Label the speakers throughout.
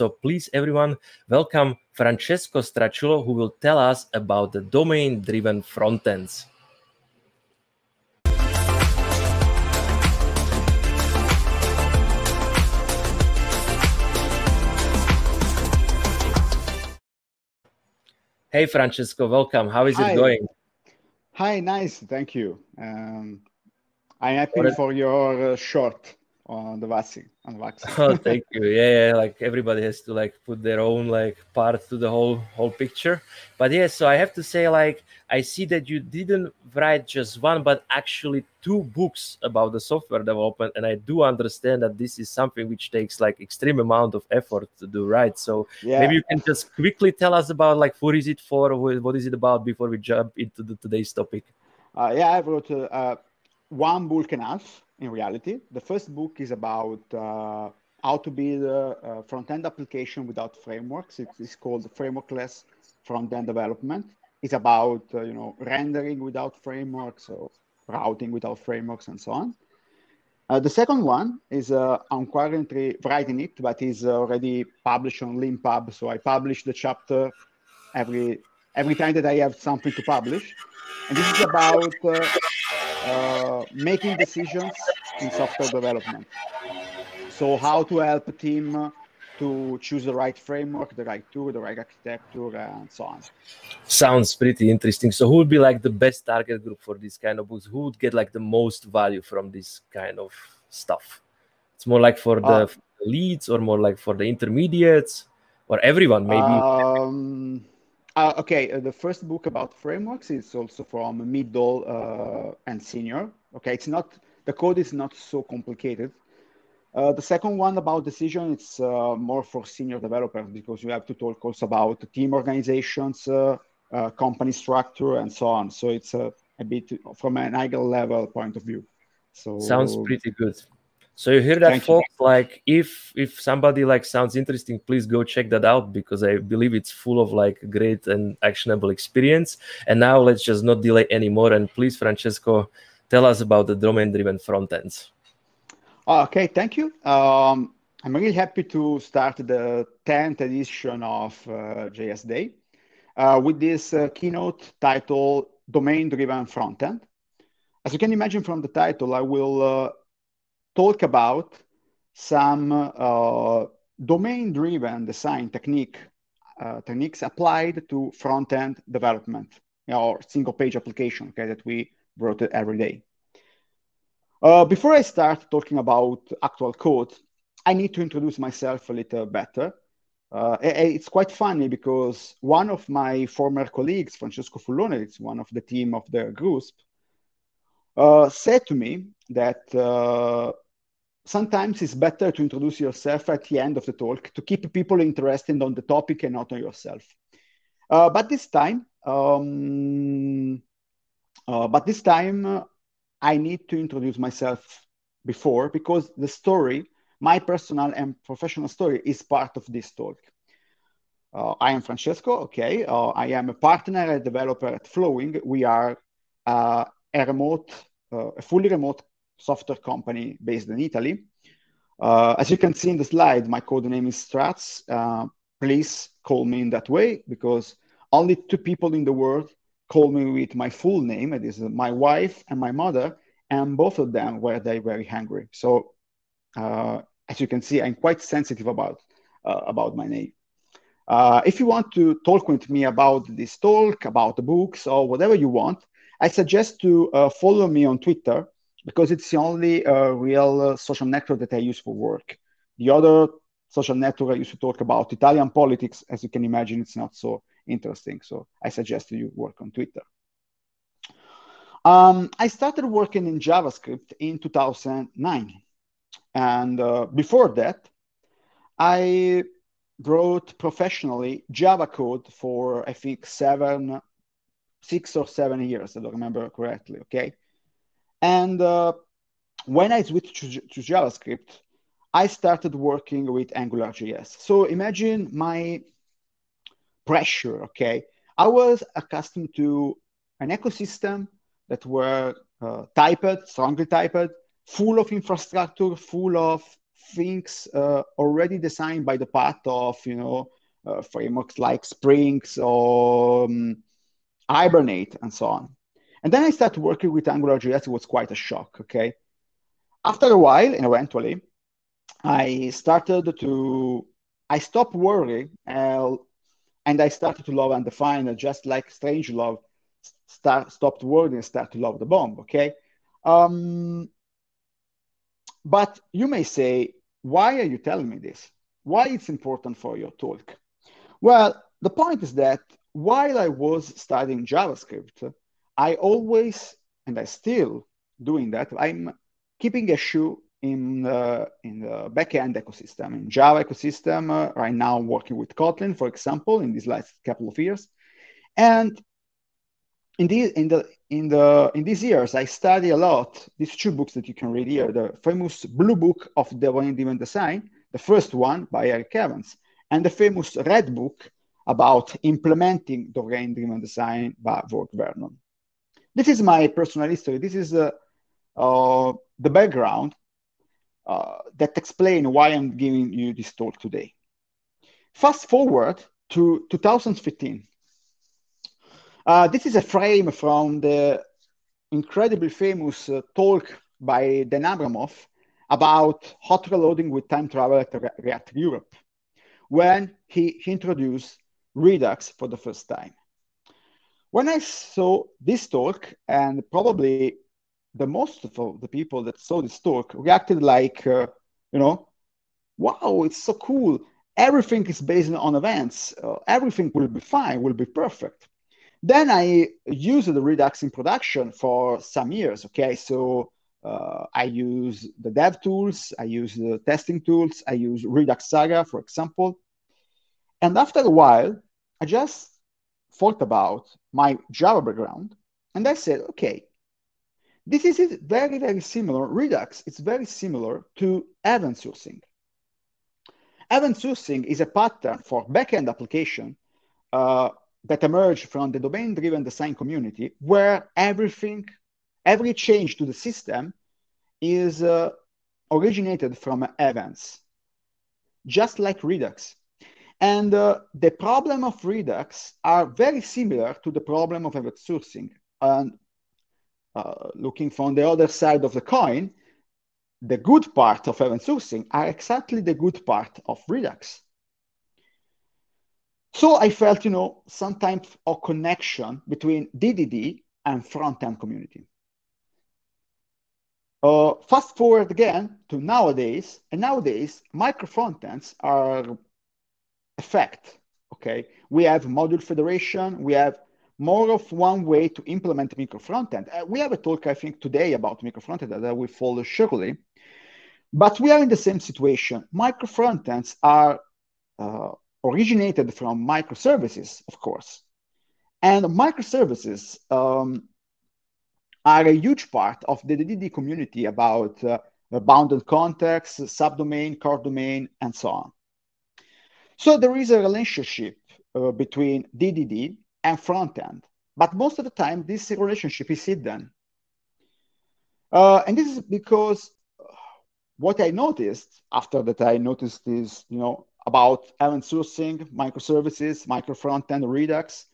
Speaker 1: So please, everyone, welcome Francesco Strazzullo, who will tell us about the domain-driven frontends. Hey, Francesco, welcome. How is Hi. it going?
Speaker 2: Hi, nice. Thank you. Um, I'm happy for your uh, short on the vaccine. On the vaccine.
Speaker 1: oh, thank you. Yeah, yeah, like everybody has to like put their own like part to the whole whole picture. But yeah, so I have to say like I see that you didn't write just one, but actually two books about the software development, and I do understand that this is something which takes like extreme amount of effort to do. Right. So yeah. maybe you can just quickly tell us about like who is it for, what is it about before we jump into the, today's topic.
Speaker 2: Uh, yeah, I wrote uh, one book and half in reality. The first book is about uh, how to build a, front-end application without frameworks. it's called frameworkless front-end development. It's about uh, you know rendering without frameworks or routing without frameworks and so on. Uh, the second one is uh, I'm currently writing it, but is already published on LeanPub. So I publish the chapter every every time that I have something to publish. And this is about uh, making decisions in software development. So how to help a team to choose the right framework, the right tool, the right architecture, and so on.
Speaker 1: Sounds pretty interesting. So who would be like the best target group for this kind of books? Who would get like the most value from this kind of stuff? It's more like for the uh, leads or more like for the intermediates or everyone maybe?
Speaker 2: Um, uh, okay, uh, the first book about frameworks is also from middle uh, and senior. Okay, it's not the code is not so complicated. Uh, the second one about decision, it's uh, more for senior developers because you have to talk also about team organizations, uh, company structure, and so on. So it's a, a bit from an higher level point of view. So
Speaker 1: sounds pretty good. So you hear that, Thank folks? You. Like, if if somebody like sounds interesting, please go check that out because I believe it's full of like great and actionable experience. And now let's just not delay anymore. And please, Francesco, tell us about the domain-driven front ends.
Speaker 2: Okay, thank you. Um, I'm really happy to start the 10th edition of uh, JS Day uh, with this uh, keynote titled Domain-Driven Frontend. As you can imagine from the title, I will uh, talk about some uh, domain-driven design technique uh, techniques applied to front-end development you know, or single-page application okay, that we wrote every day. Uh, before I start talking about actual code, I need to introduce myself a little better. Uh, it's quite funny because one of my former colleagues, Francesco Fullone, it's one of the team of the GRUSP, uh, said to me that uh, sometimes it's better to introduce yourself at the end of the talk to keep people interested on the topic and not on yourself. Uh, but this time, um, uh, but this time uh, I need to introduce myself before because the story, my personal and professional story, is part of this talk. Uh, I am Francesco. Okay, uh, I am a partner and developer at Flowing. We are uh, a remote, a fully remote software company based in Italy. Uh, as you can see in the slide, my code name is Strazz. Uh, please call me in that way because only two people in the world call me with my full name. It is my wife and my mother, and both of them were they very hungry. So uh, as you can see, I'm quite sensitive about uh, about my name. Uh, if you want to talk with me about this talk, about the books, or whatever you want, I suggest to uh, follow me on Twitter because it's the only uh, real uh, social network that I use for work. The other social network I used to talk about Italian politics, as you can imagine, it's not so interesting. So I suggest you work on Twitter. Um, I started working in JavaScript in 2009. And uh, before that, I wrote professionally Java code for, I think, seven, six or seven years, if I don't remember correctly, okay? And uh, when I switched to, to JavaScript, I started working with AngularJS. So imagine my pressure, okay? I was accustomed to an ecosystem that were uh, typed, strongly typed, full of infrastructure, full of things uh, already designed by the path of you know uh, frameworks like Springs or um, Hibernate and so on. And then I started working with AngularJS. It was quite a shock. Okay, after a while, and eventually, I started to I stopped worrying uh, and I started to love undefined, just like Strange Love start, stopped worrying and started to love the bomb. Okay. Um, but you may say, why are you telling me this? Why it's important for your talk? Well, the point is that while I was studying JavaScript, I always, and I still doing that, I'm keeping a shoe in the, in the backend ecosystem, in Java ecosystem. Uh, right now, I'm working with Kotlin, for example, in these last couple of years. And in the in the in the in these years, I study a lot these two books that you can read here: the famous Blue Book of Domain-Driven Design, the first one by Eric Evans, and the famous Red Book about implementing domain-driven design by Vaughn Vernon. This is my personal history. This is uh, uh, the background uh, that explain why I'm giving you this talk today. Fast forward to 2015. Uh, this is a frame from the incredibly famous uh, talk by Dan Abramov about hot reloading with time travel at React Europe, when he introduced Redux for the first time. When I saw this talk, and probably the most of the people that saw this talk reacted like, uh, you know, wow, it's so cool. Everything is based on events. Uh, everything will be fine, will be perfect. Then I used the Redux in production for some years. Okay, so uh, I use the dev tools, I use the testing tools, I use Redux Saga, for example. And after a while, I just thought about my Java background and I said, okay, this is very, very similar. Redux, it's very similar to event sourcing. Event sourcing is a pattern for backend application uh, that emerged from the domain-driven design community where everything, every change to the system is uh, originated from events, just like Redux. And uh, the problem of Redux are very similar to the problem of event sourcing. And uh, looking from the other side of the coin, the good part of event sourcing are exactly the good part of Redux. So I felt, you know, some type of connection between DDD and front-end community. Uh, fast forward again to nowadays, and nowadays micro frontends are a fact. Okay, we have module federation, we have more of one way to implement micro frontend. Uh, we have a talk, I think, today about micro frontend that will follow shortly. But we are in the same situation. Micro frontends are uh, originated from microservices, of course. And microservices um, are a huge part of the DDD community about uh, bounded context, subdomain, core domain, and so on. So there is a relationship uh, between DDD and front end. But most of the time, this relationship is hidden. Uh, and this is because what I noticed after that I noticed is, you know, about event sourcing, microservices, micro front end, Redux,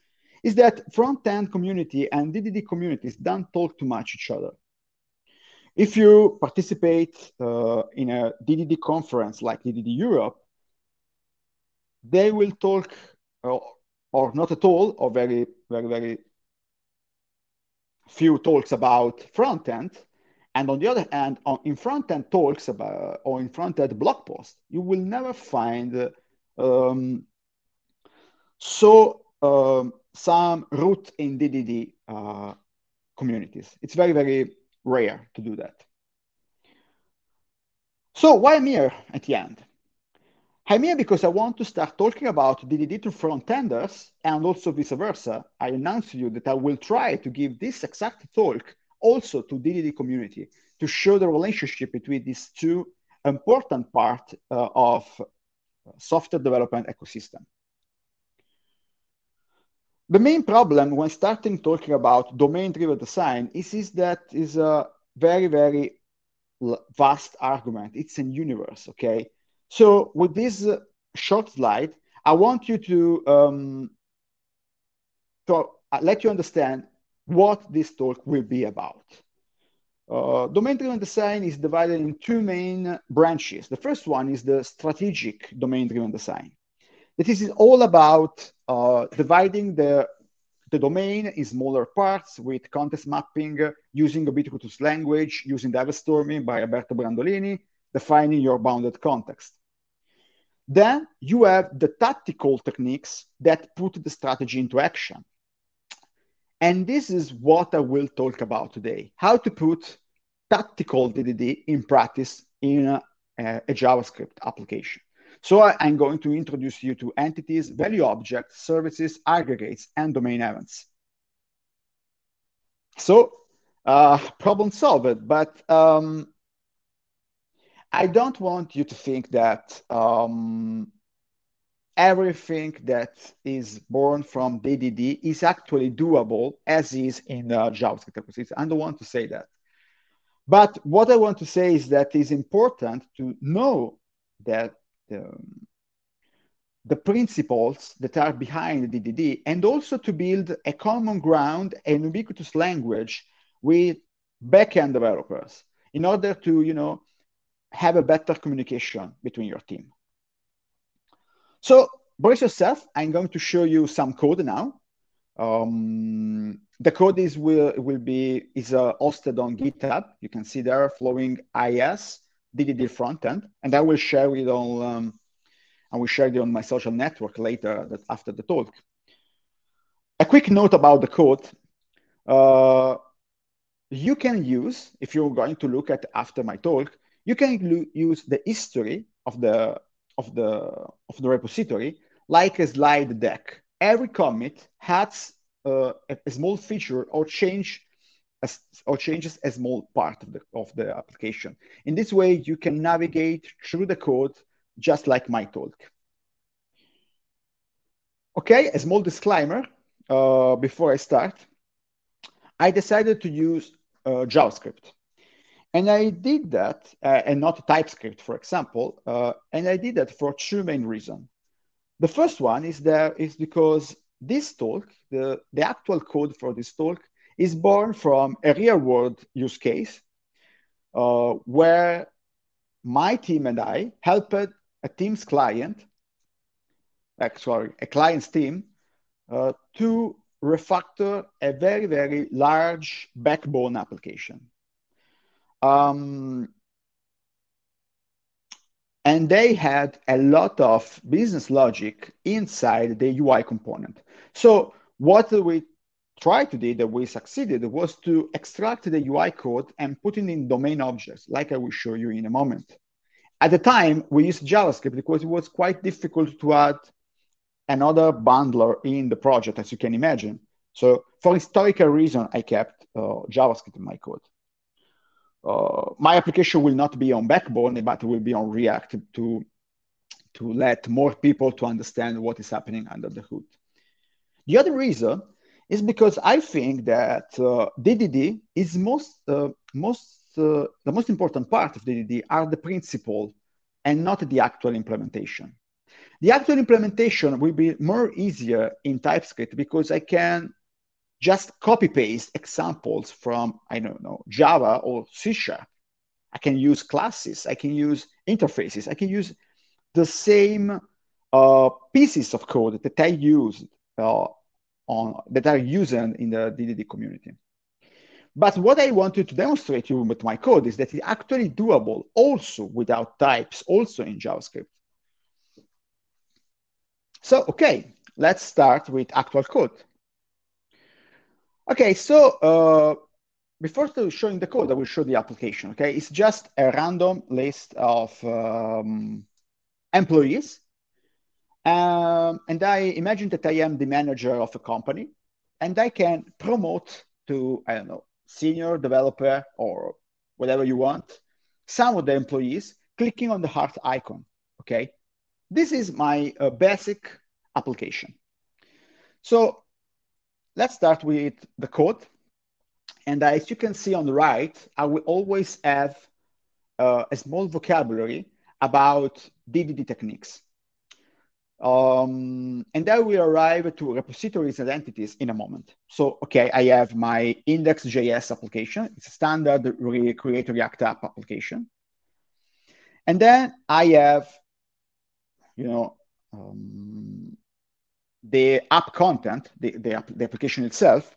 Speaker 2: is that front end community and DDD communities don't talk too much each other. If you participate uh, in a DDD conference like DDD Europe, they will talk uh, or not at all, or very, very, very few talks about front end. And on the other hand, on, in front end talks about, or in front end blog posts, you will never find um, so um, some root in DDD uh, communities. It's very, very rare to do that. So why here at the end? I'm here because I want to start talking about DDD to front-enders and also vice versa. I announced to you that I will try to give this exact talk also to DDD community to show the relationship between these two important part uh, of software development ecosystem. The main problem when starting talking about domain-driven design is, is that is a very, very vast argument. It's a universe, okay? So with this uh, short slide, I want you to, um, to uh, let you understand what this talk will be about. Uh, domain-driven design is divided in two main branches. The first one is the strategic domain-driven design. This is all about uh, dividing the, the domain in smaller parts with context mapping, using ubiquitous language, using data storming by Alberto Brandolini, defining your bounded context. Then you have the tactical techniques that put the strategy into action. And this is what I will talk about today, how to put tactical DDD in practice in a, a JavaScript application. So I, am going to introduce you to entities, value objects, services, aggregates, and domain events. So uh, problem solved, but um, I don't want you to think that um, everything that is born from DDD is actually doable as is in uh, JavaScript. I don't want to say that. But what I want to say is that it's important to know that um, the principles that are behind DDD and also to build a common ground and ubiquitous language with backend developers in order to, you know, have a better communication between your team. So brace yourself. I'm going to show you some code now. Um, the code is will will be is uh, hosted on GitHub. You can see there flowing IS DDD frontend, and I will share it on um, I will share it on my social network later that after the talk. A quick note about the code. Uh, you can use, if you're going to look at after my talk, you can use the history of the of the of the repository like a slide deck. Every commit has uh, a, small feature or change or changes a small part of the, of the application. In this way, you can navigate through the code just like my talk. Okay, a small disclaimer uh, before I start. I decided to use uh, JavaScript. And I did that, uh, and not TypeScript, for example, uh, and I did that for two main reasons. The first one is there is because this talk, the, the actual code for this talk, is born from a real world use case uh, where my team and I helped a team's client, actually a client's team, uh, to refactor a very, very large backbone application. Um, and they had a lot of business logic inside the UI component. So what we tried to do that we succeeded was to extract the UI code and put it in domain objects, like I will show you in a moment. At the time, we used JavaScript because it was quite difficult to add another bundler in the project, as you can imagine. So for historical reason, I kept uh, JavaScript in my code. Uh, my application will not be on Backbone, but will be on React to, to let more people to understand what is happening under the hood. The other reason is because I think that uh, DDD is most, uh, most uh, the most important part of DDD are the principle and not the actual implementation. The actual implementation will be more easier in TypeScript because I can just copy paste examples from, I don't know, Java or C Sharp. I can use classes, I can use interfaces, I can use the same uh, pieces of code that I use uh, on that are used in the DDD community. But what I wanted to demonstrate you with my code is that it's actually doable also without types, also in JavaScript. So, okay, let's start with actual code. Okay, so uh, before showing the code, I will show the application. Okay, it's just a random list of um, employees. Um, and I imagine that I am the manager of a company and I can promote to, I don't know, senior developer or whatever you want, some of the employees clicking on the heart icon. Okay, this is my uh, basic application. So Let's start with the code. And as you can see on the right, I will always have uh, a small vocabulary about DDD techniques. Um, and then we arrive to repositories and entities in a moment. So, okay, I have my index.js application. It's a standard re create React app application. And then I have, you know, um, the app content, the, the, app, the application itself,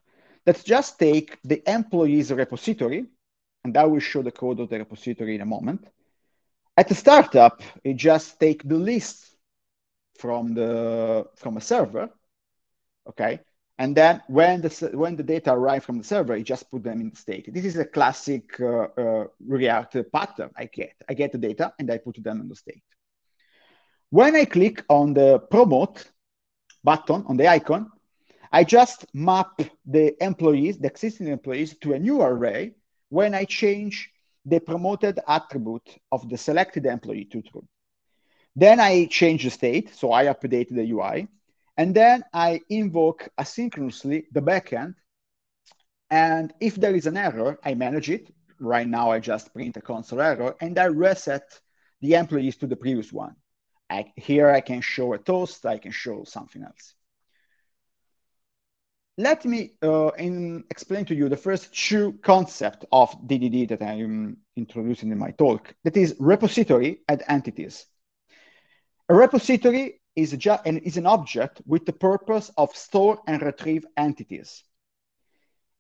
Speaker 2: Let's just take the employees repository, and I will show the code of the repository in a moment. At the startup, it just take the list from the from a server, okay, and then when the when the data arrive from the server, you just put them in the state. This is a classic uh, uh, React pattern. I get I get the data and I put them in the state. When I click on the promote button on the icon, I just map the employees, the existing employees, to a new array when I change the promoted attribute of the selected employee to true. Then I change the state, so I update the UI, and then I invoke asynchronously the backend. And if there is an error, I manage it. Right now, I just print a console error, and I reset the employees to the previous one. I, here I can show a toast, I can show something else let me uh, in, explain to you the first two concept of DDD that I'm introducing in my talk. That is repository and entities. A repository is, a an, is an object with the purpose of store and retrieve entities.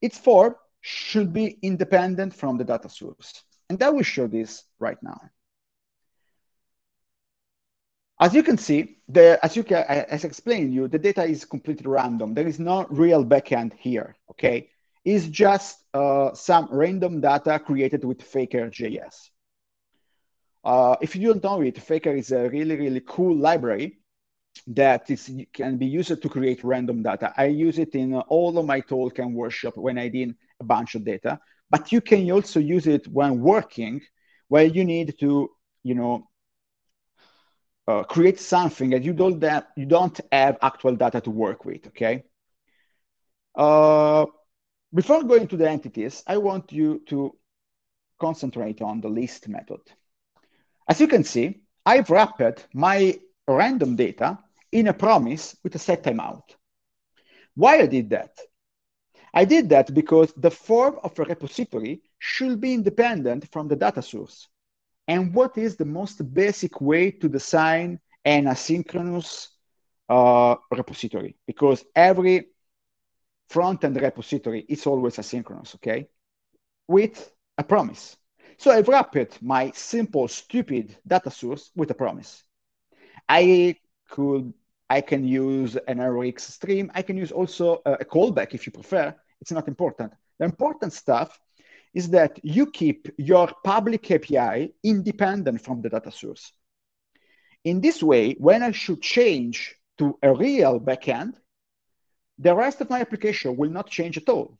Speaker 2: Its form should be independent from the data source. And I will show this right now. As you can see, the, as you can, as explained you, the data is completely random. There is no real backend here, okay? It's just uh, some random data created with Faker.js. Uh, if you don't know it, Faker is a really, really cool library that is, can be used to create random data. I use it in all of my talk and workshop when I did a bunch of data, but you can also use it when working, where you need to, you know, uh, create something and you don't have, you don't have actual data to work with. Okay. Uh, before going to the entities, I want you to concentrate on the list method. As you can see, I've wrapped my random data in a promise with a set timeout. Why I did that? I did that because the form of a repository should be independent from the data source and what is the most basic way to design an asynchronous uh, repository because every front-end repository is always asynchronous, okay, with a promise. So I've wrapped my simple, stupid data source with a promise. I could, I can use an RX stream. I can use also a, a callback if you prefer. It's not important. The important stuff is that you keep your public API independent from the data source. In this way, when I should change to a real backend, the rest of my application will not change at all.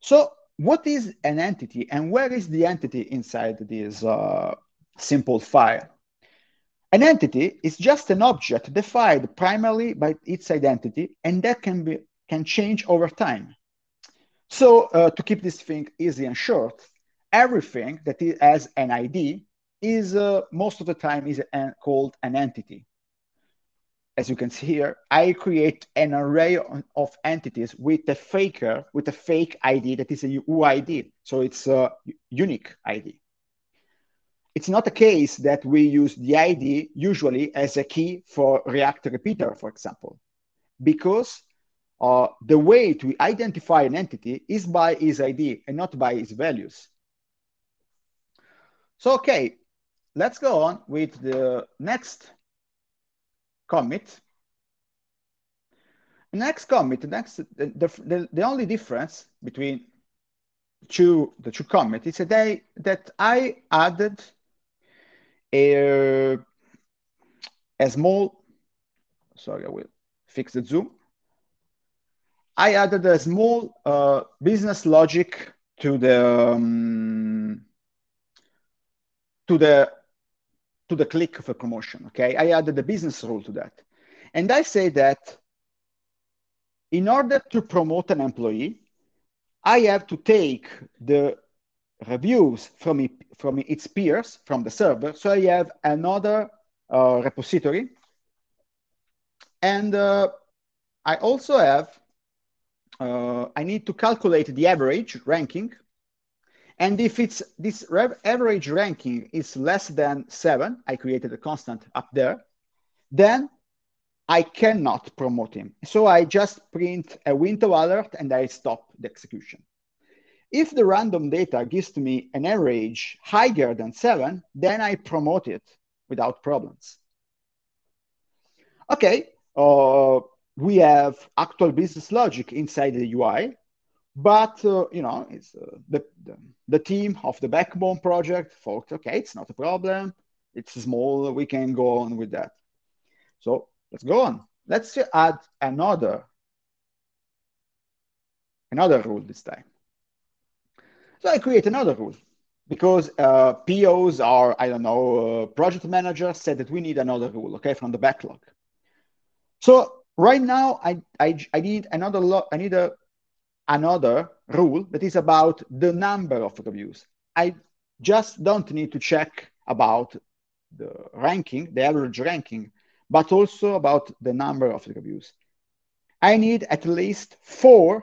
Speaker 2: So what is an entity and where is the entity inside this uh, simple file? An entity is just an object defined primarily by its identity and that can, be, can change over time. So uh, to keep this thing easy and short, everything that has an ID is uh, most of the time is an, called an entity. As you can see here, I create an array of entities with a faker, with a fake ID that is a UID. So it's a unique ID. It's not a case that we use the ID usually as a key for React repeater, for example, because uh, the way to identify an entity is by its ID and not by its values. So, okay, let's go on with the next commit. next commit, the next, the, the, the only difference between two, the two commits is that, that I added a, a small, sorry, I will fix the zoom. I added a small uh, business logic to the um, to the to the click of a promotion. Okay, I added a business rule to that, and I say that in order to promote an employee, I have to take the reviews from, it, from its peers from the server. So I have another uh, repository. And uh, I also have, I need to calculate the average ranking. And if it's this average ranking is less than seven, I created a constant up there, then I cannot promote him. So I just print a window alert and I stop the execution. If the random data gives to me an average higher than seven, then I promote it without problems. Okay, uh, we have actual business logic inside the UI, but uh, you know, it's uh, the, the, the team of the backbone project thought, okay, it's not a problem. It's small. We can go on with that. So let's go on. Let's add another another rule this time. So I create another rule because uh, POs are, I don't know, uh, project manager said that we need another rule, okay, from the backlog. So right now I, I, I need another, I need a, another rule that is about the number of reviews. I just don't need to check about the ranking, the average ranking, but also about the number of reviews. I need at least four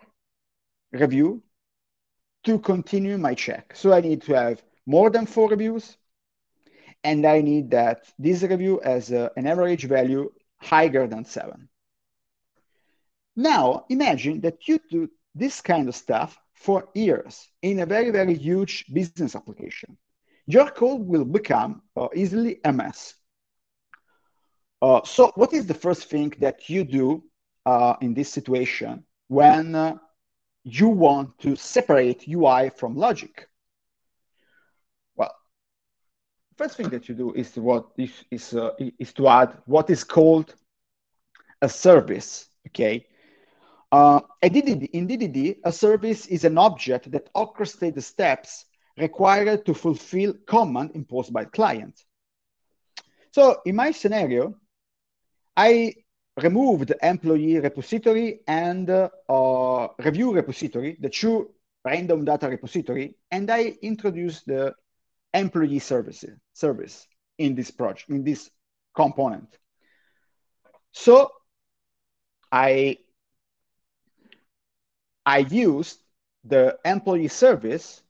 Speaker 2: review to continue my check. So I need to have more than four reviews, and I need that this review has a, an average value higher than seven. Now, imagine that you do this kind of stuff for years in a very, very huge business application. Your code will become uh, easily a mess. Uh, so what is the first thing that you do uh, in this situation when uh, you want to separate UI from logic? Well, first thing that you do is what is is, uh, is to add what is called a service. Okay. Uh, in DDD, a service is an object that orchestrates the steps required to fulfill command imposed by the client. So in my scenario, I removed employee repository and uh, review repository, the two random data repository, and I introduced the employee service, service in this project, in this component. So I, I used the employee service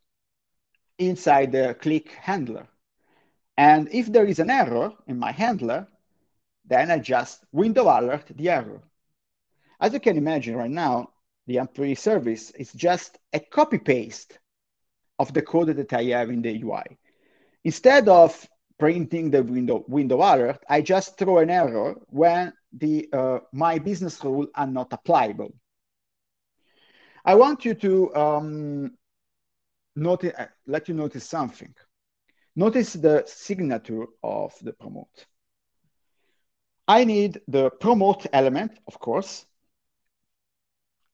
Speaker 2: inside the click handler. And if there is an error in my handler, then I just window alert the error. As you can imagine right now, the employee service is just a copy paste of the code that I have in the UI. Instead of printing the window, window alert, I just throw an error when the uh, my business rule are not applicable. I want you to um, notice, uh, let you notice something. Notice the signature of the promote. I need the promote element, of course.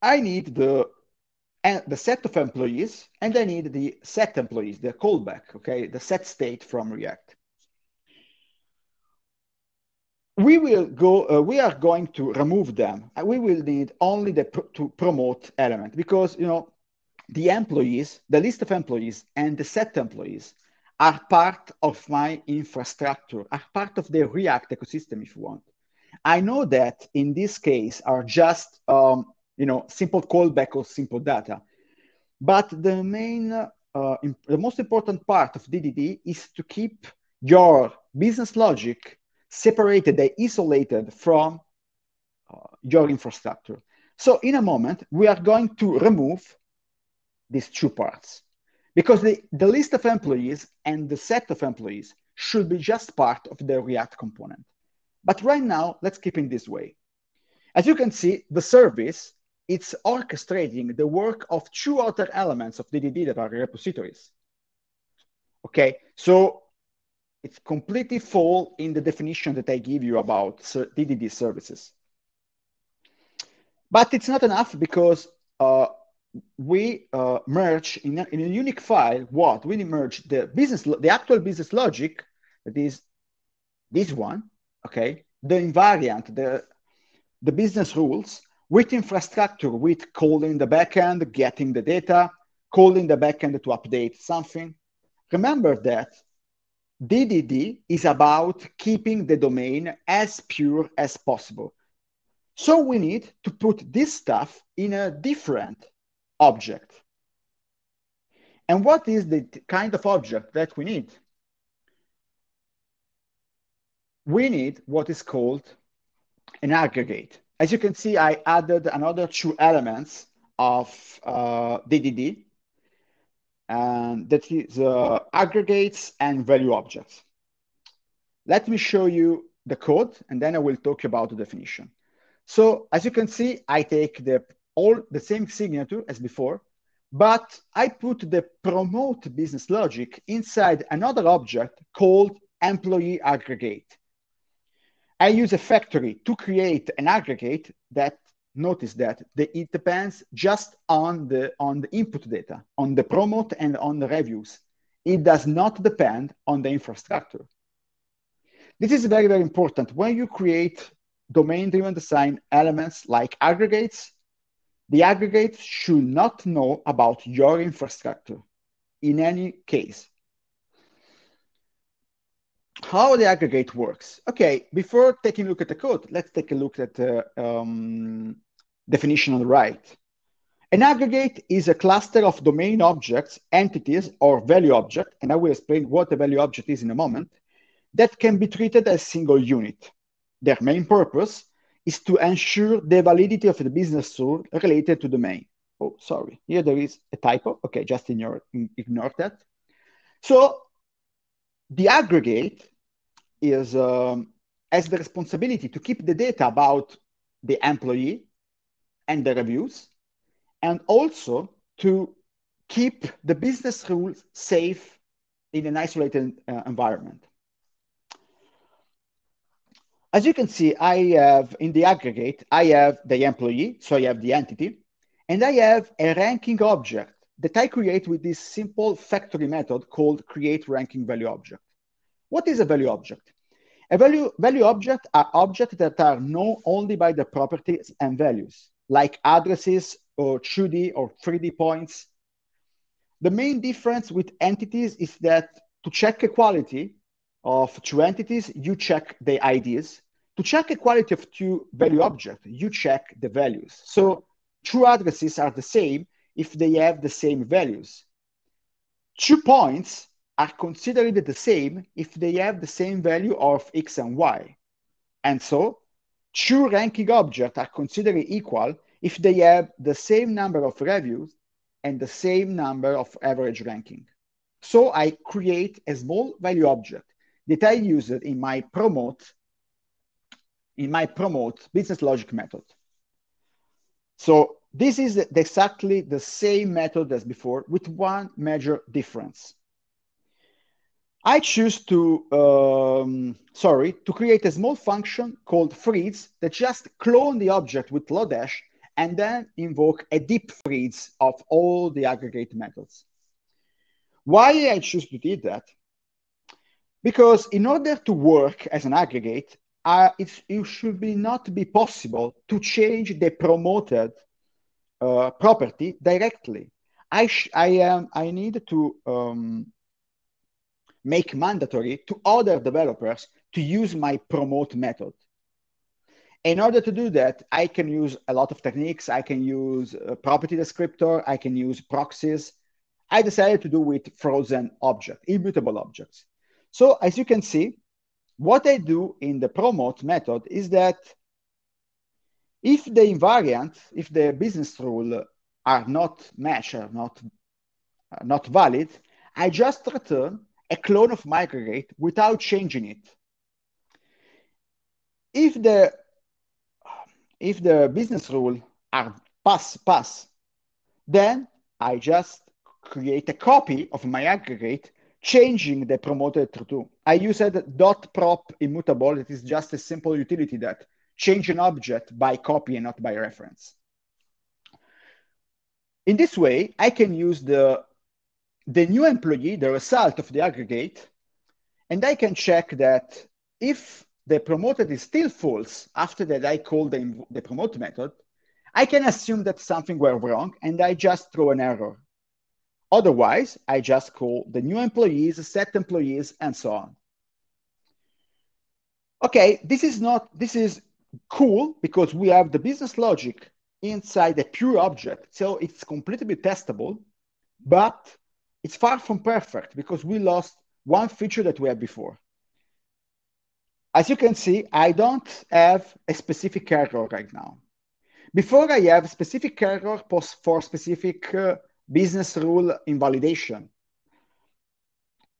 Speaker 2: I need the, and the set of employees, and I need the set employees, the callback, okay, the set state from React. We will go, uh, we are going to remove them. We will need only the pr to promote element because, you know, the employees, the list of employees and the set employees are part of my infrastructure, are part of the React ecosystem, if you want. I know that in this case are just um, you know simple callback or simple data, but the main, uh, the most important part of DDD is to keep your business logic separated they isolated from uh, your infrastructure. So in a moment, we are going to remove these two parts because the, the list of employees and the set of employees should be just part of the React component. But right now, let's keep it this way. As you can see, the service, it's orchestrating the work of two other elements of DDD that are repositories. Okay, so it's completely fall in the definition that I give you about DDD services. But it's not enough because uh, we uh, merge in a, in a unique file what we merge the business the actual business logic that is this one okay the invariant the the business rules with infrastructure with calling the backend getting the data calling the backend to update something. Remember that DDD is about keeping the domain as pure as possible. So we need to put this stuff in a different object. And what is the kind of object that we need? We need what is called an aggregate. As you can see, I added another two elements of uh, DDD, and that is uh, aggregates and value objects. Let me show you the code, and then I will talk about the definition. So as you can see, I take the all the same signature as before, but I put the promote business logic inside another object called employee aggregate. I use a factory to create an aggregate that notice that the, it depends just on the on the input data, on the promote and on the reviews. It does not depend on the infrastructure. This is very, very important. When you create domain-driven design elements like aggregates, the aggregates should not know about your infrastructure in any case how the aggregate works. Okay, before taking a look at the code, let's take a look at the um, definition on the right. An aggregate is a cluster of domain objects, entities, or value object, and I will explain what a value object is in a moment, that can be treated as single unit. Their main purpose is to ensure the validity of the business rule related to the domain. Oh, sorry, here there is a typo. Okay, just ignore, ignore that. So the aggregate is um, has the responsibility to keep the data about the employee and the reviews, and also to keep the business rules safe in an isolated uh, environment. As you can see, I have in the aggregate, I have the employee, so I have the entity, and I have a ranking object that I create with this simple factory method called create ranking value object. What is a value object? A value, value object are objects that are known only by the properties and values, like addresses or 2D or 3D points. The main difference with entities is that to check equality of two entities, you check the IDs. To check equality of two value objects, you check the values. So two addresses are the same if they have the same values. Two points are considered the same if they have the same value of x and y. And so, two ranking objects are considered equal if they have the same number of reviews and the same number of average ranking. So I create a small value object that I use in my promote in my promote business logic method. So this is exactly the same method as before with one major difference. I choose to, um, sorry, to create a small function called freeze that just clone the object with Lodash and then invoke a deep freeze of all the aggregate methods. Why I choose to do that? Because in order to work as an aggregate, uh, it should be not be possible to change the promoted uh, property directly. I, I, um, I need to um, make mandatory to other developers to use my promote method. In order to do that, I can use a lot of techniques. I can use a property descriptor. I can use proxies. I decided to do with frozen object, immutable objects. So as you can see, what I do in the promote method is that if the invariant, if the business rule are not matched, are not, are not valid, I just return a clone of my aggregate without changing it. If the if the business rule are pass pass, then I just create a copy of my aggregate, changing the promoted to. I use a dot prop immutable. It is just a simple utility that change an object by copy and not by reference. In this way, I can use the the new employee, the result of the aggregate, and I can check that if the promoted is still false after that I call the, the promote method, I can assume that something went wrong and I just throw an error. Otherwise, I just call the new employees, set employees, and so on. Okay, this is not, this is cool because we have the business logic inside a pure object. So it's completely testable, but it's far from perfect because we lost one feature that we had before. As you can see, I don't have a specific error right now. Before I have a specific error for specific uh, business rule invalidation.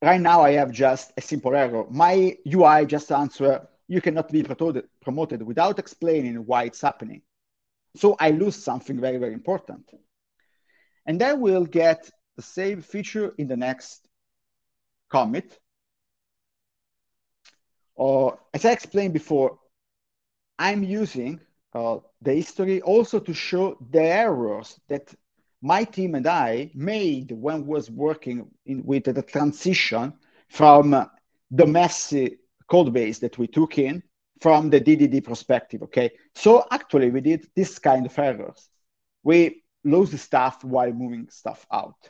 Speaker 2: Right now I have just a simple error. My UI just answer, you cannot be promoted, without explaining why it's happening. So I lose something very, very important. And I will get the same feature in the next commit. Or as I explained before, I'm using uh, the history also to show the errors that my team and I made when was working in, with the transition from the messy code base that we took in from the DDD perspective. Okay, so actually we did this kind of errors. We lose stuff while moving stuff out.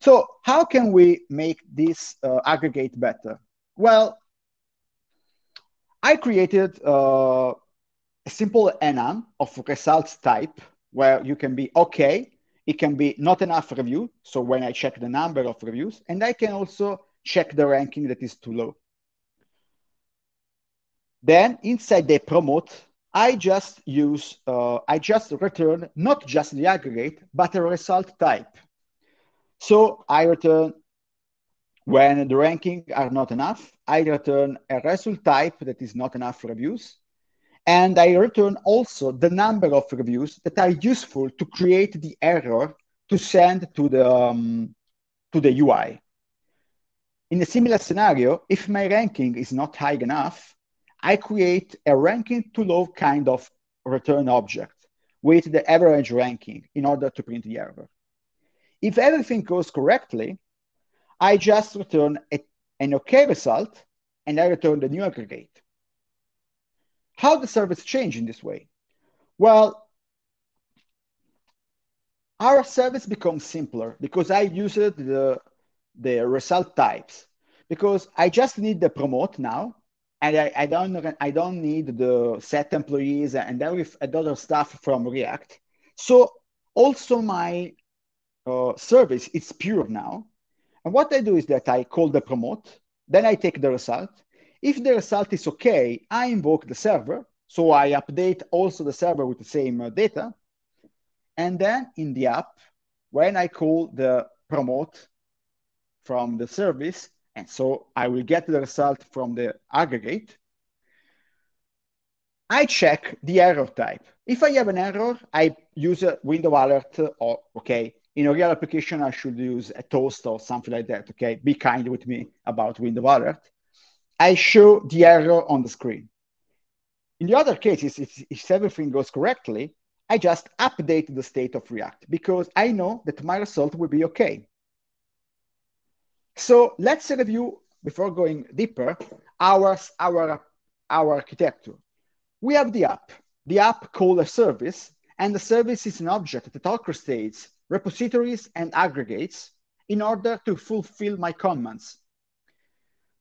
Speaker 2: So how can we make this uh, aggregate better? Well, I created uh, a simple enum of results type where you can be okay it can be not enough review. So when I check the number of reviews, and I can also check the ranking that is too low. Then inside the promote, I just use, uh, I just return not just the aggregate, but a result type. So I return when the ranking are not enough, I return a result type that is not enough reviews. And I return also the number of reviews that are useful to create the error to send to the, um, to the UI. In a similar scenario, if my ranking is not high enough, I create a ranking too low kind of return object with the average ranking in order to print the error. If everything goes correctly, I just return a, an okay result and I return the new aggregate. How the service change in this way? Well, our service becomes simpler because I use the, the result types because I just need the promote now and I, I don't I don't need the set employees and other stuff from React. So also my uh, service is pure now. And what I do is that I call the promote, then I take the result, if the result is okay, I invoke the server. So I update also the server with the same uh, data. And then in the app, when I call the promote from the service, and so I will get the result from the aggregate, I check the error type. If I have an error, I use a window alert or, okay, in a real application, I should use a toast or something like that, okay? Be kind with me about window alert. I show the error on the screen. In the other cases, if, if everything goes correctly, I just update the state of React because I know that my result will be okay. So let's review, before going deeper, our, our, our architecture. We have the app. The app called a service, and the service is an object that orchestrates repositories and aggregates in order to fulfill my commands.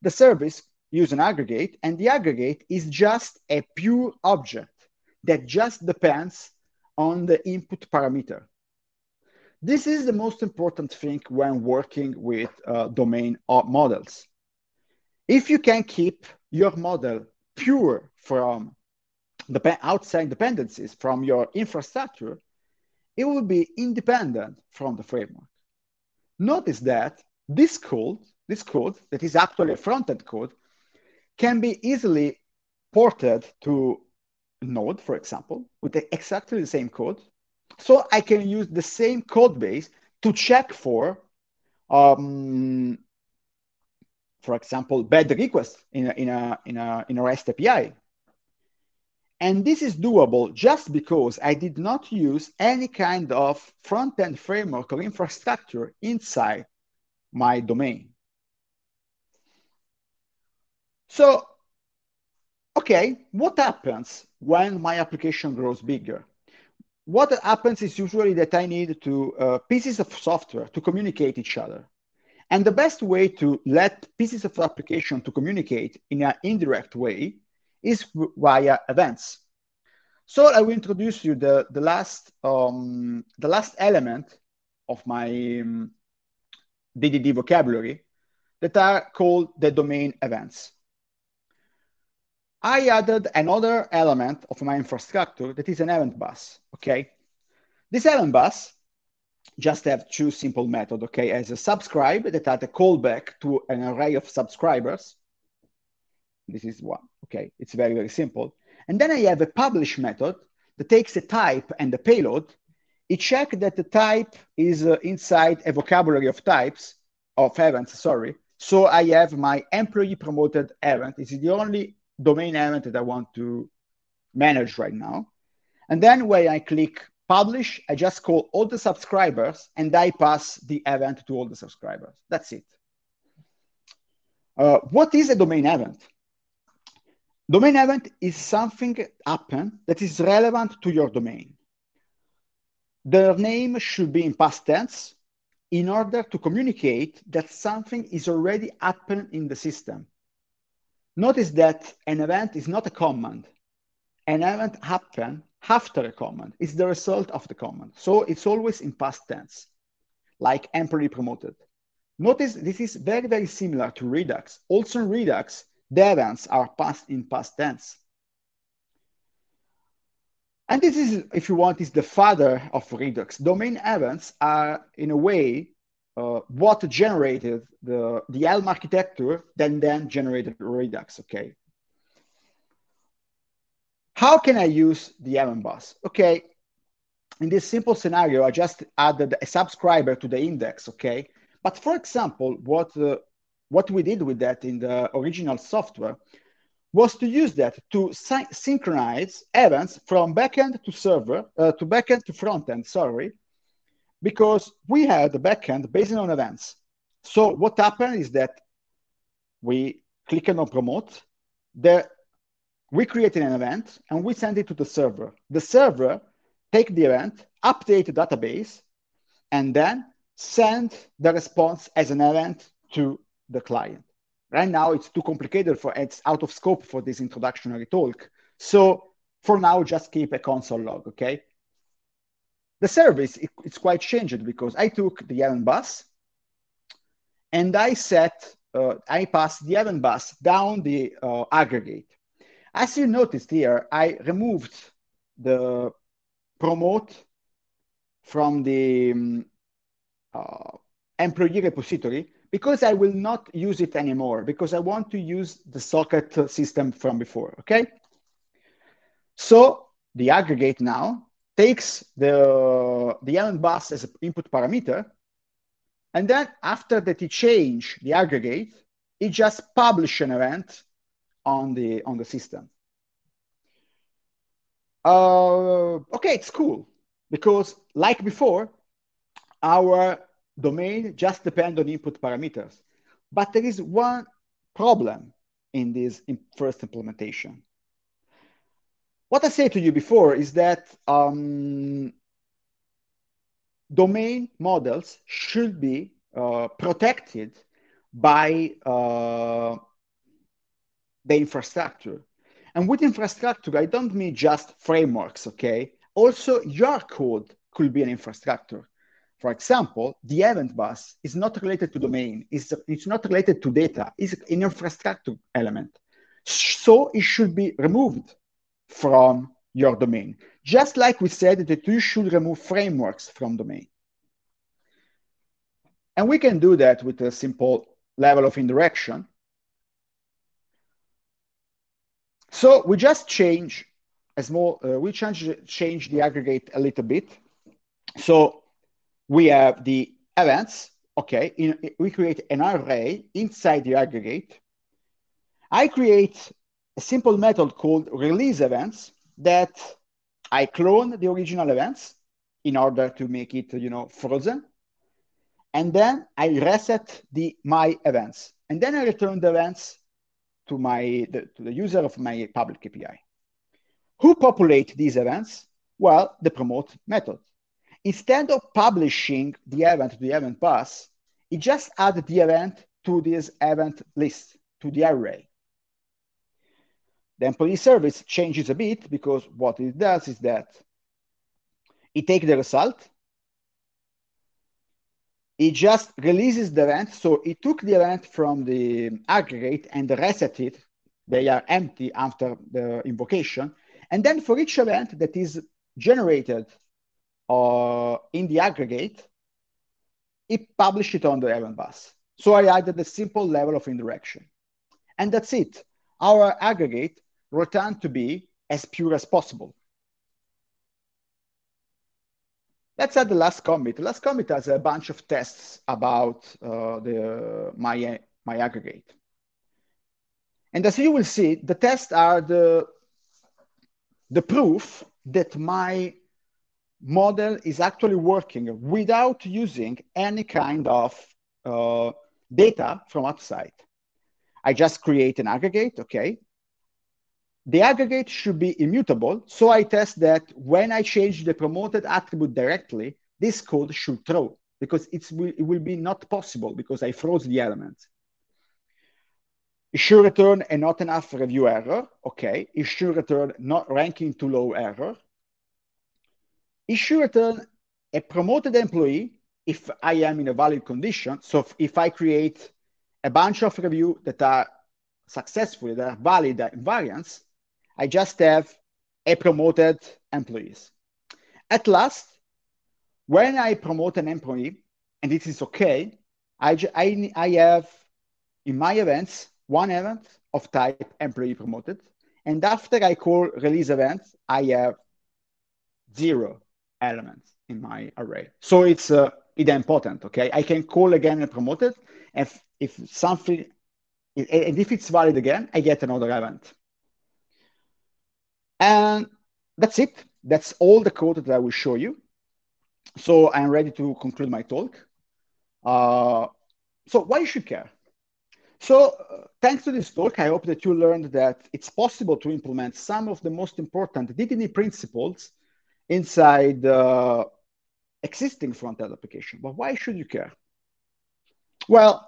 Speaker 2: The service use an aggregate, and the aggregate is just a pure object that just depends on the input parameter. This is the most important thing when working with uh, domain models. If you can keep your model pure from the outside dependencies from your infrastructure, it will be independent from the framework. Notice that this code, this code that is actually a front-end code, can be easily ported to Node, for example, with exactly the same code. So I can use the same code base to check for, um, for example, bad requests in a, in, a, in, a, in a REST API. And this is doable just because I did not use any kind of front-end framework or infrastructure inside my domain. So, okay, what happens when my application grows bigger? What happens is usually that I need to uh, pieces of software to communicate each other. And the best way to let pieces of application to communicate in an indirect way is via events. So I will introduce you the, the, last, um, the last element of my um, DDD vocabulary that are called the domain events. I added another element of my infrastructure that is an event bus, okay? This event bus just have two simple methods, okay? As a subscribe that add a callback to an array of subscribers. This is one, okay? It's very, very simple. And then I have a publish method that takes a type and a payload. It checks that the type is uh, inside a vocabulary of types, of events, sorry. So I have my employee promoted event. This is the only domain element that I want to manage right now. And then when I click publish, I just call all the subscribers and I pass the event to all the subscribers. That's it. Uh, what is a domain event? Domain event is something happen that is relevant to your domain. The name should be in past tense in order to communicate that something is already happened in the system. Notice that an event is not a command. An event happen after a command. It's the result of the command. So it's always in past tense, like employee promoted. Notice this is very, very similar to Redux. Also in Redux, the events are passed in past tense. And this is, if you want, is the father of Redux. Domain events are, in a way, uh, what generated the, the Elm architecture then then generated Redux, okay? How can I use the Elm bus? Okay, in this simple scenario, I just added a subscriber to the index, okay? But for example, what, uh, what we did with that in the original software was to use that to sy synchronize events from backend to server, uh, to backend to frontend, sorry, because we had the backend based on events. So what happened is that we click on promote, the, we created an event and we send it to the server. The server take the event, update the database, and then send the response as an event to the client. Right now, it's too complicated for it's out of scope for this introductory talk. So for now, just keep a console log, okay? The service, it, it's quite changed because I took the Helm bus and I set, uh, I passed the Helm bus down the uh, aggregate. As you noticed here, I removed the promote from the um, uh, employee repository because I will not use it anymore because I want to use the socket system from before, okay? So the aggregate now takes the, the element bus as an input parameter. And then after that it change the aggregate, it just publish an event on the, on the system. Uh, okay, it's cool because like before, our domain just depend on input parameters. But there is one problem in this first implementation what I said to you before is that um, domain models should be uh, protected by uh, the infrastructure. And with infrastructure, I don't mean just frameworks, okay? Also, your code could be an infrastructure. For example, the event bus is not related to domain, it's, it's not related to data, it's an infrastructure element. So it should be removed from your domain. Just like we said that you should remove frameworks from domain. And we can do that with a simple level of indirection. So we just change a small, uh, we change, change the aggregate a little bit. So we have the events, okay, in, we create an array inside the aggregate. I create a simple method called release events that I clone the original events in order to make it, you know, frozen. And then I reset the my events. And then I return the events to my the, to the user of my public API. Who populate these events? Well, the promote method. Instead of publishing the event to the event bus, it just added the event to this event list, to the array. The employee service changes a bit because what it does is that it takes the result, it just releases the event. So it took the event from the aggregate and reset it. They are empty after the invocation. And then for each event that is generated uh, in the aggregate, it published it on the event bus. So I added a simple level of indirection. And that's it. Our aggregate returned to be as pure as possible. Let's add the last commit. The last commit has a bunch of tests about uh, the my, my aggregate. And as you will see, the tests are the, the proof that my model is actually working without using any kind of uh, data from outside. I just create an aggregate, okay? The aggregate should be immutable, so I test that when I change the promoted attribute directly, this code should throw because it will be not possible because I froze the element. It should return a not enough review error, okay. It should return not ranking too low error, it should return a promoted employee if I am in a valid condition. So if I create a bunch of reviews that are successful, that are valid uh, invariants, I just have a promoted employees. At last, when I promote an employee, and it is okay, I, I, I have in my events one event of type employee promoted. And after I call release event, I have zero elements in my array. So it's uh, important, okay? I can call again and promote it. If, if something, and if it's valid again, I get another event. And that's it. That's all the code that I will show you. So I'm ready to conclude my talk. Uh, so why you should care? So uh, thanks to this talk, I hope that you learned that it's possible to implement some of the most important DDD principles inside the existing front-end application. But why should you care? Well,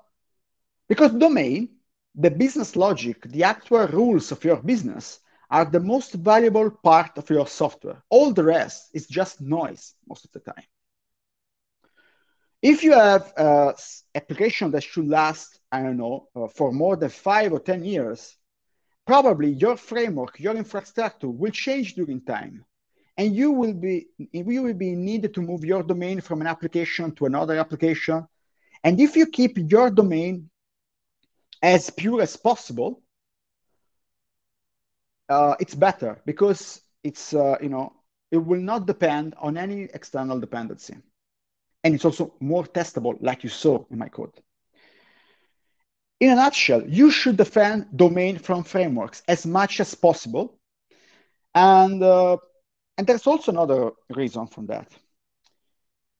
Speaker 2: because domain, the business logic, the actual rules of your business are the most valuable part of your software. All the rest is just noise most of the time. If you have an application that should last, I don't know, uh, for more than five or 10 years, probably your framework, your infrastructure will change during time and you will be you will be needed to move your domain from an application to another application and if you keep your domain as pure as possible uh, it's better because it's uh, you know it will not depend on any external dependency. And it's also more testable like you saw in my code in a nutshell you should defend domain from frameworks as much as possible. And uh, and there's also another reason from that.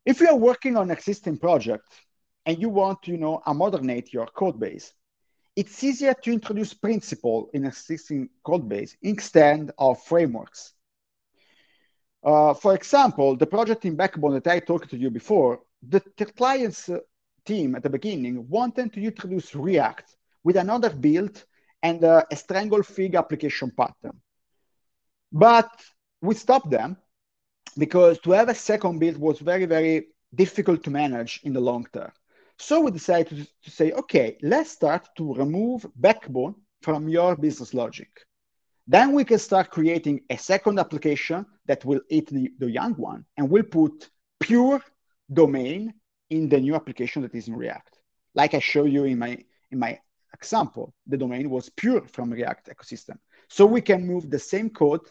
Speaker 2: If you are working on existing project and you want to, you know, modernate your code base, it's easier to introduce principle in existing code base instead of frameworks. Uh, for example, the project in Backbone that I talked to you before, the, the client's team at the beginning wanted to introduce React with another build and uh, a strangle fig application pattern. But we stopped them because to have a second build was very, very difficult to manage in the long term. So we decided to, to say, okay, let's start to remove backbone from your business logic. Then we can start creating a second application that will eat the, the young one and we'll put pure domain in the new application that is in React. Like I show you in my, in my example, the domain was pure from React ecosystem. So we can move the same code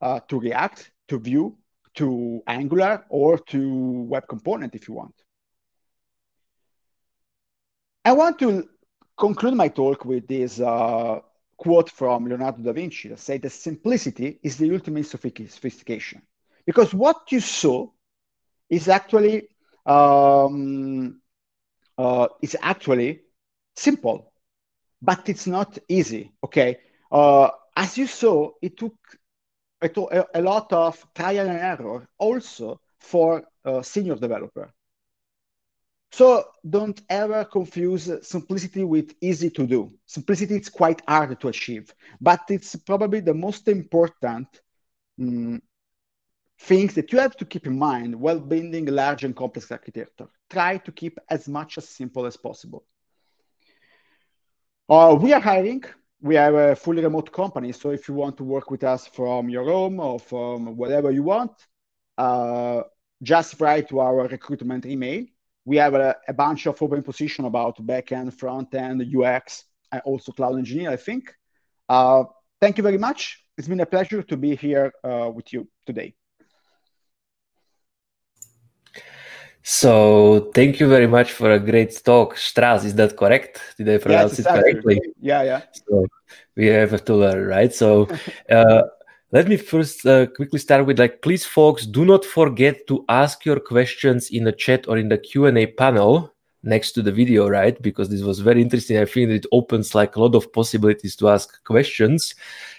Speaker 2: uh, to React, to Vue, to Angular, or to Web Component if you want. I want to conclude my talk with this uh, quote from Leonardo da Vinci that says that simplicity is the ultimate sophistication. Because what you saw is actually um, uh, is actually simple, but it's not easy. Okay, uh, as you saw, it took a, a lot of trial and error also for a senior developer. So don't ever confuse simplicity with easy to do. Simplicity is quite hard to achieve, but it's probably the most important um, things that you have to keep in mind while building large and complex architecture. Try to keep as much as simple as possible. Uh, we are hiring. We are a fully remote company. So if you want to work with us from your home or from whatever you want, uh, just write to our recruitment email we have a, a bunch of open position about backend, front end, UX, and also cloud engineer, I think. Uh, thank you very much. It's been a pleasure to be here uh, with you today.
Speaker 1: So thank you very much for a great talk. Strazz, is that correct? Did I pronounce yes, it correctly?
Speaker 2: Yeah, yeah.
Speaker 1: So we have to learn, right? So uh, let me first uh, quickly start with like, please, folks, do not forget to ask your questions in the chat or in the Q&A panel next to the video, right? Because this was very interesting. I think it opens like a lot of possibilities to ask questions.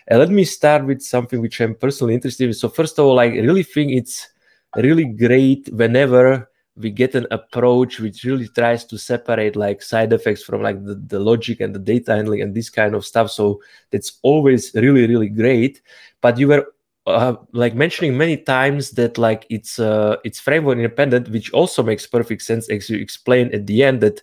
Speaker 1: And let me start with something which I'm personally interested in. So first of all, I really think it's really great whenever we get an approach which really tries to separate like side effects from like the, the logic and the data handling and this kind of stuff. So that's always really really great. But you were uh, like mentioning many times that like it's uh it's framework independent which also makes perfect sense as you explained at the end that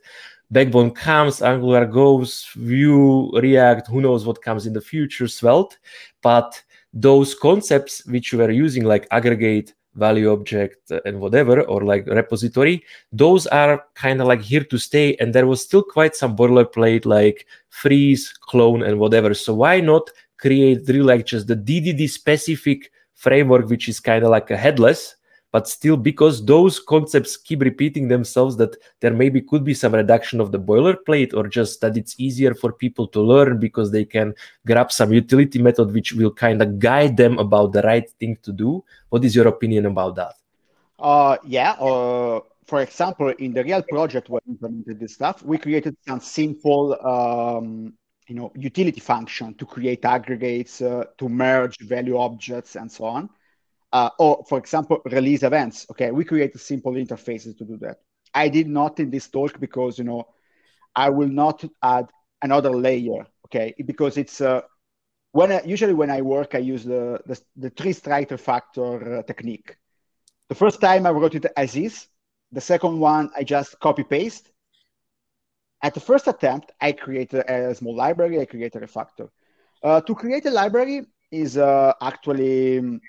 Speaker 1: backbone comes angular goes vue react who knows what comes in the future svelte. But those concepts which you were using like aggregate value object and whatever or like repository those are kind of like here to stay and there was still quite some boilerplate like freeze clone and whatever. So why not create really like just the ddd specific framework which is kind of like a headless but still because those concepts keep repeating themselves that there maybe could be some reduction of the boilerplate or just that it's easier for people to learn because they can grab some utility method which will kind of guide them about the right thing to do. What is your opinion about that?
Speaker 2: Uh yeah uh for example in the real project where we implemented this stuff we created some simple um you know utility function to create aggregates uh, to merge value objects and so on uh, or for example, release events. Okay, we created simple interfaces to do that. I did not in this talk because you know I will not add another layer. Okay, because it's uh, when I, usually when I work, I use the the, the three strikes refactor uh, technique. The first time I wrote it as is. The second one I just copy paste. At the first attempt, I created a small library. I created a factor. Uh, to create a library is uh, actually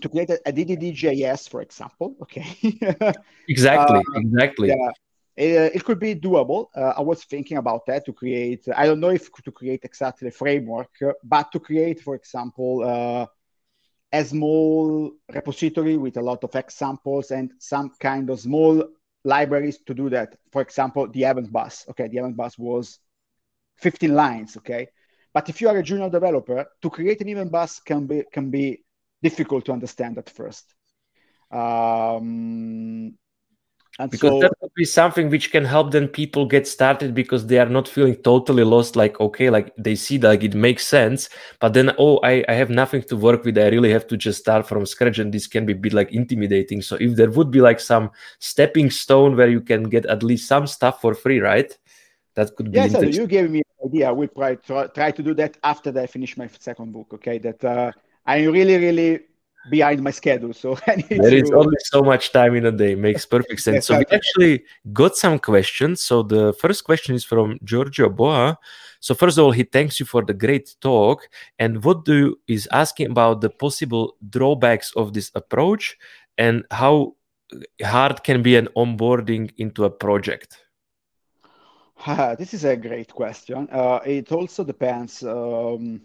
Speaker 2: to create a, a DDD.js, for example. Okay.
Speaker 1: exactly. Uh, exactly.
Speaker 2: Yeah. It, it, could be doable. Uh, I was thinking about that to create. I don't know if to create exactly a framework, uh, but to create, for example, uh, a small repository with a lot of examples and some kind of small libraries to do that. For example, the event bus. Okay, the event bus was 15 lines. Okay, but if you are a junior developer, to create an event bus can be can be difficult to understand at first. Um,
Speaker 1: and because so, that would be something which can help then people get started because they are not feeling totally lost like okay like they see that like it makes sense but then oh I, I have nothing to work with i really have to just start from scratch and this can be a bit like intimidating. So if there would be like some stepping stone where you can get at least some stuff for free right? That could be
Speaker 2: yeah so you gave me an idea. We'll try, try to do that after i finish my second book okay? That uh, I'm really, really behind my schedule. So
Speaker 1: there is only so much time in a day. Makes perfect sense. so we actually got some questions. So the first question is from Giorgio Boa. So first of all, he thanks you for the great talk. And what do you, is asking about the possible drawbacks of this approach and how hard can be an onboarding into a project?
Speaker 2: this is a great question. Uh, it also depends. Um,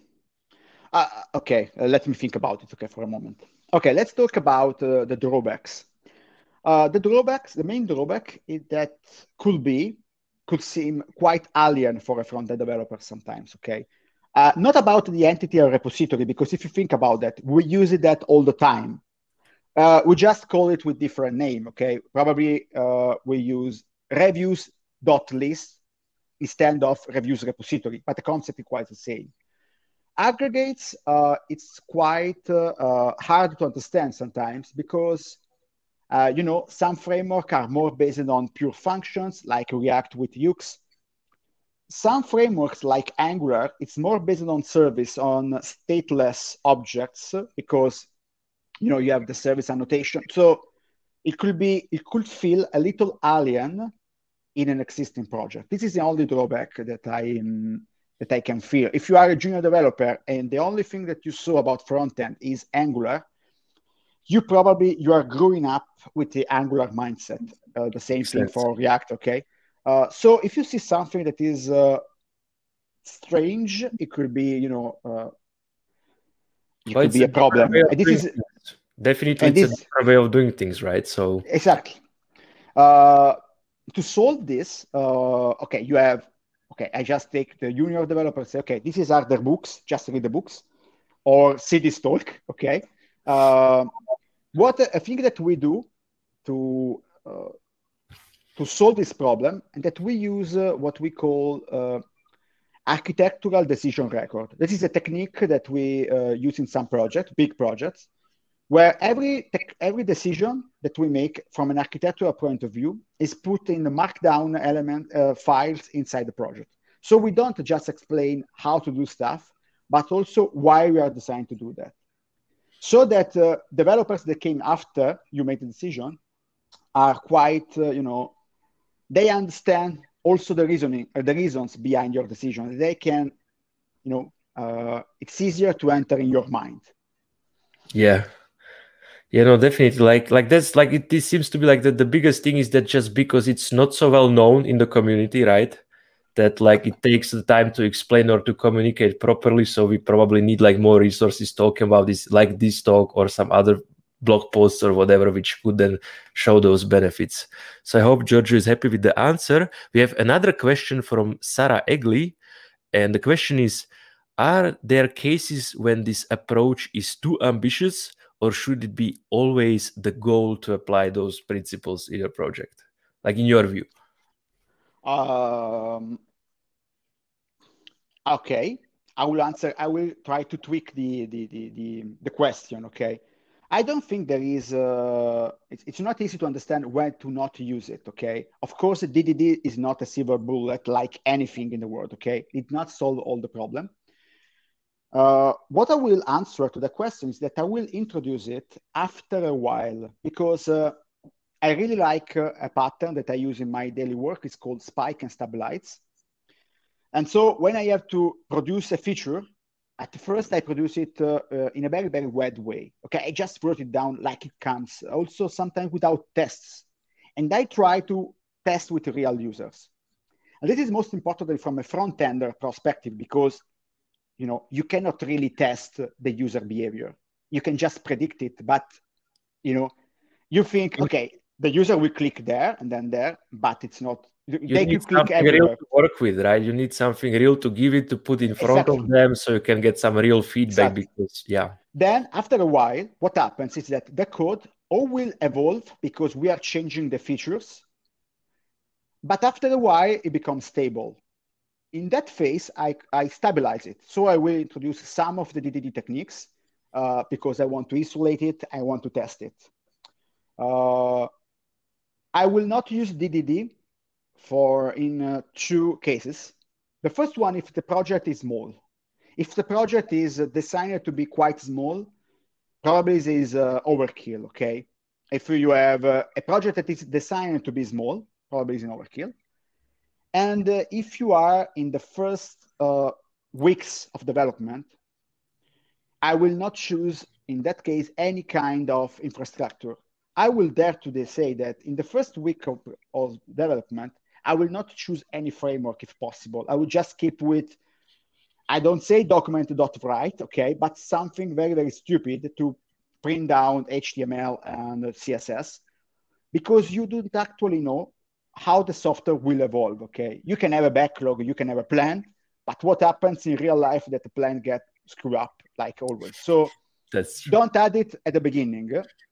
Speaker 2: uh, okay, uh, let me think about it. Okay, for a moment. Okay, let's talk about uh, the drawbacks. Uh, the drawbacks, the main drawback is that could be, could seem quite alien for a front-end developer sometimes. Okay, uh, not about the entity or repository because if you think about that, we use it that all the time. Uh, we just call it with different name. Okay, probably we use reviews dot reviews.list instead of reviews repository, but the concept is quite the same. Aggregates, uh, it's quite uh, uh, hard to understand sometimes because, uh, you know, some frameworks are more based on pure functions like React with Hooks. Some frameworks like Angular, it's more based on service, on stateless objects because, you know, you have the service annotation. So it could be, it could feel a little alien in an existing project. This is the only drawback that I um, that I can feel. If you are a junior developer and the only thing that you saw about front end is Angular, you probably you are growing up with the Angular mindset. Uh, the same thing for React. Okay, uh, so if you see something that is uh, strange, it could be you know uh, it could be a, a problem.
Speaker 1: this is definitely it's this, a different way of doing things, right? So
Speaker 2: exactly. Uh, to solve this, uh, okay, you have okay, I just take the junior developer say, okay, this is are their books, just read the books, or see this talk, okay. Uh, what I think that we do to uh, to solve this problem, and that we use uh, what we call uh, architectural decision record. This is a technique that we uh, use in some projects, big projects, where every every decision that we make from an architectural point of view is put in the markdown element uh, files inside the project. So we don't just explain how to do stuff, but also why we are designed to do that. So that uh, developers that came after you made the decision are quite, uh, you know, they understand also the reasoning, uh, the reasons behind your decision. They can, you know, uh, it's easier to enter in your mind.
Speaker 1: Yeah, yeah, no, definitely. Like, like that's like it. This seems to be like the the biggest thing is that just because it's not so well known in the community, right? That like it takes the time to explain or to communicate properly. So we probably need like more resources talking about this, like this talk or some other blog posts or whatever, which could then show those benefits. So I hope Giorgio is happy with the answer. We have another question from Sarah Egli, and the question is: Are there cases when this approach is too ambitious? Or should it be always the goal to apply those principles in your project? Like in your view?
Speaker 2: Um, okay. I will answer i will try to tweak the the the, the, the question okay? I don't think there is uh, it's, it's not easy to understand when to not use it okay? Of course ddd is not a silver bullet like anything in the world okay? It not solve all the problem uh, what I will answer to the question is that I will introduce it after a while because uh, I really like uh, a pattern that I use in my daily work. It's called spike and stabilize. And so when I have to produce a feature, at first I produce it uh, uh, in a very, very wet way. Okay, I just wrote it down like it comes, also sometimes without tests. And I try to test with real users. And this is most importantly from a front-ender perspective because you know you cannot really test the user behavior you can just predict it but you know you think okay the user will click there and then there but it's not
Speaker 1: you they need something everywhere. real to work with right you need something real to give it to put in front exactly. of them so you can get some real feedback exactly. because yeah
Speaker 2: then after a while what happens is that the code all will evolve because we are changing the features but after a while it becomes stable in that phase, I, I stabilize it. So I will introduce some of the DDD techniques uh, because I want to isolate it. I want to test it. Uh, I will not use DDD for in uh, two cases. The first one, if the project is small. If the project is designed to be quite small, probably this is uh, overkill, okay? If you have uh, a project that is designed to be small, probably is an overkill. And uh, if you are in the first uh, weeks of development, I will not choose, in that case, any kind of infrastructure. I will dare to say that in the first week of, of development, I will not choose any framework if possible. I will just keep with, I don't say document.write, okay, but something very, very stupid to print down HTML and CSS because you don't actually know how the software will evolve. Okay, you can have a backlog, you can have a plan, but what happens in real life that the plan get screwed up, like always. So That's don't add it at the beginning.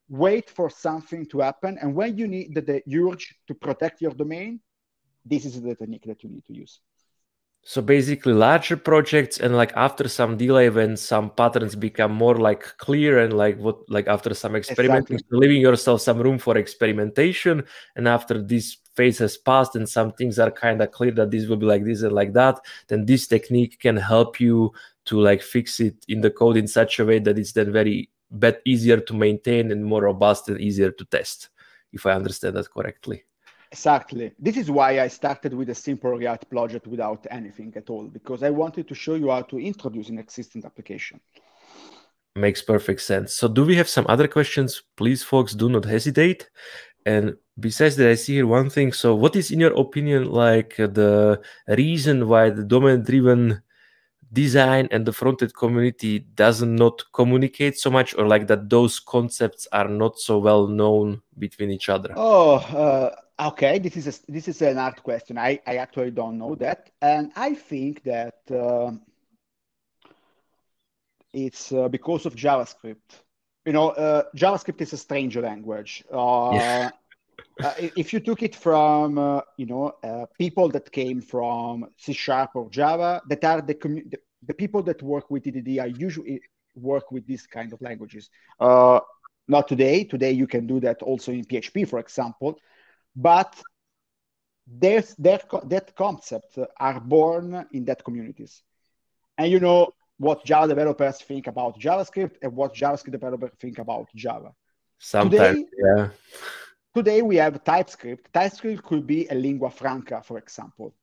Speaker 2: Wait for something to happen, and when you need the, the urge to protect your domain, this is the technique that you need to use.
Speaker 1: So basically larger projects and like after some delay when some patterns become more like clear and like what like after some experimenting, exactly. leaving yourself some room for experimentation. And after this phase has passed and some things are kind of clear that this will be like this and like that, then this technique can help you to like fix it in the code in such a way that it's then very but easier to maintain and more robust and easier to test, if I understand that correctly.
Speaker 2: Exactly. This is why I started with a simple React project without anything at all, because I wanted to show you how to introduce an existing application.
Speaker 1: Makes perfect sense. So do we have some other questions? Please, folks, do not hesitate. And besides that, I see here one thing. So what is, in your opinion, like the reason why the domain-driven design and the front-end community doesn't not communicate so much or like that those concepts are not so well known between each other?
Speaker 2: Oh, uh Okay, this is a, this is an hard question. I, I actually don't know that, and I think that uh, it's uh, because of JavaScript. You know, uh, JavaScript is a strange language. Uh, yeah. Uh, if you took it from uh, you know people that came from C Sharp or Java, that are the, commu- the, the people that work with DDD are usually work with these kind of languages. not today. Today you can do that also in PHP, for example but there's that, that concept are born in that communities. And you know what Java developers think about JavaScript and what JavaScript developers think about Java.
Speaker 1: Sometimes, today, yeah.
Speaker 2: Today we have TypeScript. TypeScript could be a lingua franca, for example.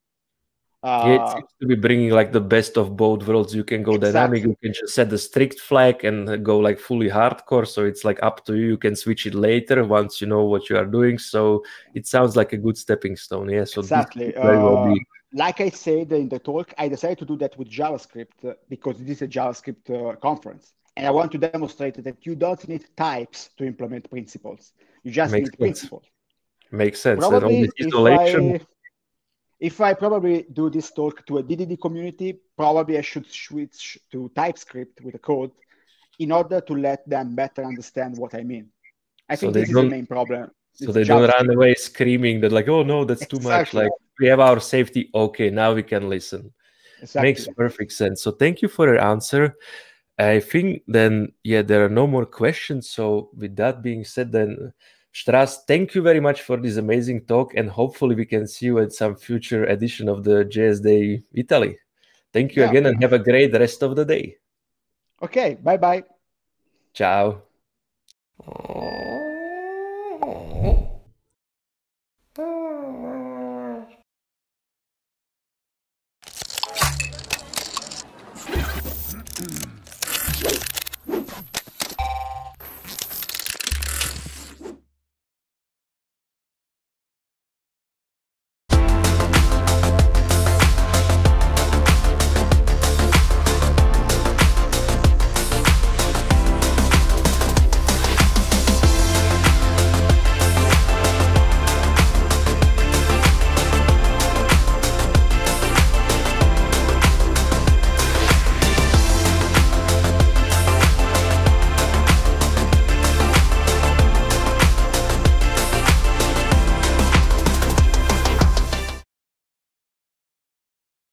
Speaker 1: Uh, it seems to be bringing like the best of both worlds. You can go exactly. dynamic, you can just set the strict flag and go like fully hardcore. So it's like up to you. You can switch it later once you know what you are doing. So it sounds like a good stepping stone. Yeah. So
Speaker 2: exactly. Uh, like I said in the talk, I decided to do that with JavaScript uh, because this is a JavaScript uh, conference. And I want to demonstrate that you don't need types to implement principles. You just Makes need sense. principles.
Speaker 1: Makes sense. Probably isolation.
Speaker 2: I, if I probably do this talk to a DDD community, probably I should switch to TypeScript with a code in order to let them better understand what I mean. I think so this is the main problem.
Speaker 1: So they don't run away screaming that like, oh no, that's too exactly. much. Like we have our safety. Okay, now we can listen. Exactly. Makes perfect sense. So thank you for your answer. I think then, yeah, there are no more questions. So with that being said, then Strazz, thank you very much for this amazing talk, and hopefully we can see you at some future edition of the JS Day Italy. Thank you yeah. again, and have a great rest of the day.
Speaker 2: Okay, bye bye.
Speaker 1: Ciao.